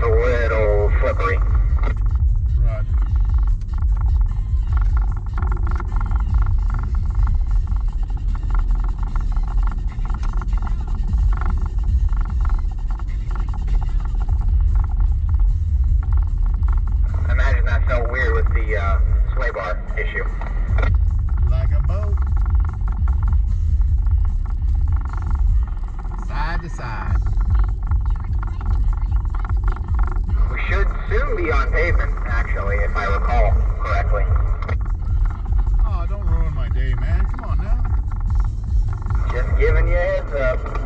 it's a little slippery. Imagine that felt weird with the uh, sway bar issue. Be on pavement, actually, if I recall correctly. Oh, don't ruin my day, man. Come on now. Just giving you a heads up.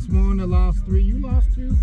lost one, I lost three. You lost two?